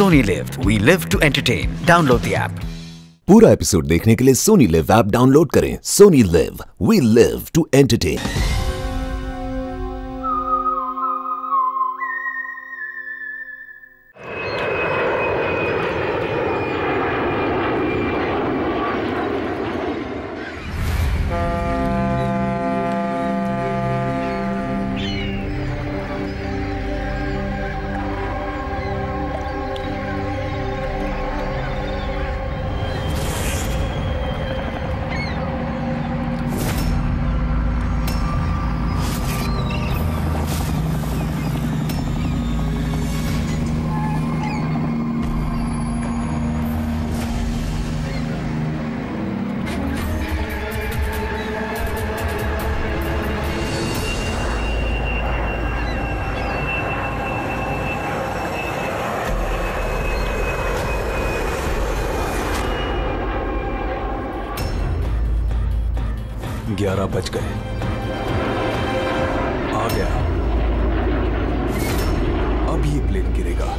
Sony Live. We live to entertain. Download the app. पूरा episode देखने के लिए सोनी लिव ऐप डाउनलोड करें Sony LIV we live to entertain ग्यारह बज गए। आ गया। अब ये प्लेन गिरेगा।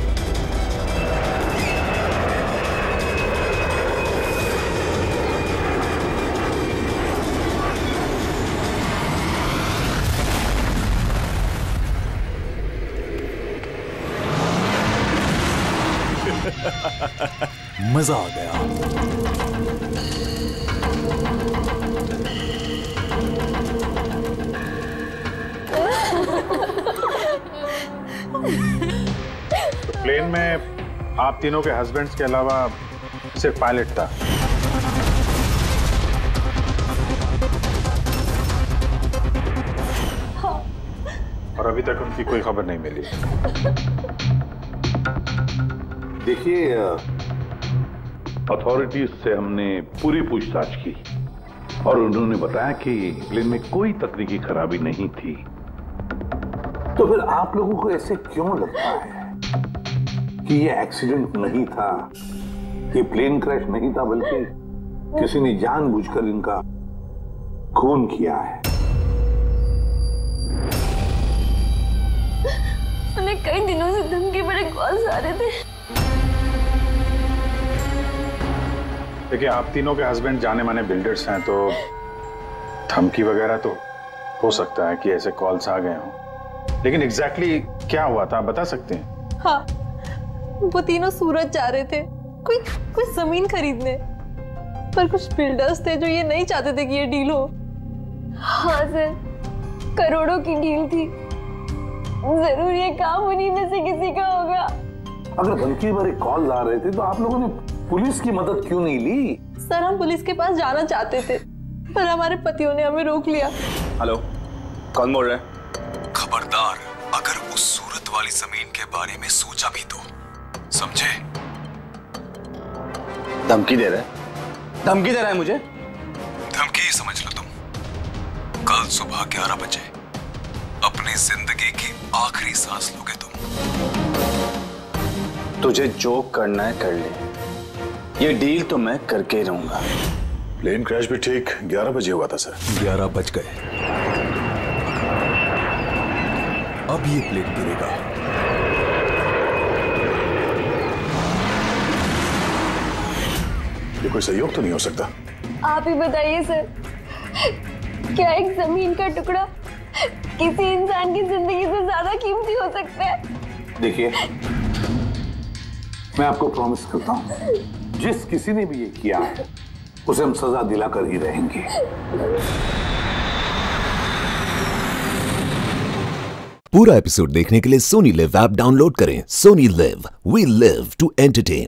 मज़ा आ गया। प्लेन में आप तीनों के हस्बैंड्स के अलावा सिर्फ़ पायलट था। और अभी तक उनकी कोई खबर नहीं मिली। देखिए अथॉरिटीज से हमने पूरी पूछताछ की और उन्होंने बताया कि प्लेन में कोई तकनीकी खराबी नहीं थी। तो फिर आप लोगों को ऐसे क्यों लगता है? कि ये एक्सीडेंट नहीं था ये प्लेन क्रैश नहीं था बल्कि किसी ने जानबूझकर इनका खून किया है। हमें कई दिनों से धमकी बड़े कॉल्स आ रहे थे। देखिए आप तीनों के हस्बैंड जाने माने बिल्डर्स हैं तो धमकी वगैरह तो हो सकता है कि ऐसे कॉल्स आ गए हों। लेकिन एग्जैक्टली exactly क्या हुआ था आप बता सकते हैं? हाँ। वो तीनों सूरत जा रहे थे। कोई कोई ज़मीन खरीदने। पर कुछ बिल्डर्स थे जो ये नहीं चाहते थे कि ये डील हो। हाँ सर करोड़ों की डील थी। ज़रूर ये काम उन्हीं में से किसी का होगा। अगर धमकी भरे कॉल आ रहे थे तो आप लोगों ने पुलिस की मदद क्यों नहीं ली? सर हम पुलिस के पास जाना चाहते थे पर हमारे पतियों ने हमें रोक लिया। हेलो कौन बोल रहे है? खबरदार अगर उस सूरत वाली ज़मीन के बारे में सोचा भी तो। समझे? धमकी दे रहा है। धमकी दे रहा है मुझे। धमकी ही समझ लो तुम। कल सुबह ग्यारह बजे अपनी ज़िंदगी की आखिरी सांस लोगे तुम। तुझे जो करना है कर ले। ये डील तो मैं करके रहूँगा। प्लेन क्रैश भी ठीक। 11 बजे हुआ था सर ग्यारह बज गए। अब ये प्लेन गिरेगा। कोई सहयोग तो नहीं हो सकता। आप ही बताइए सर। क्या एक ज़मीन का टुकड़ा किसी इंसान की ज़िंदगी से ज़्यादा कीमती हो सकता है? देखिए मैं आपको प्रॉमिस करता हूँ जिस किसी ने भी ये किया है उसे हम सजा दिलाकर ही रहेंगे। पूरा एपिसोड देखने के लिए सोनी लिव ऐप डाउनलोड करें। Sony LIV we live to entertain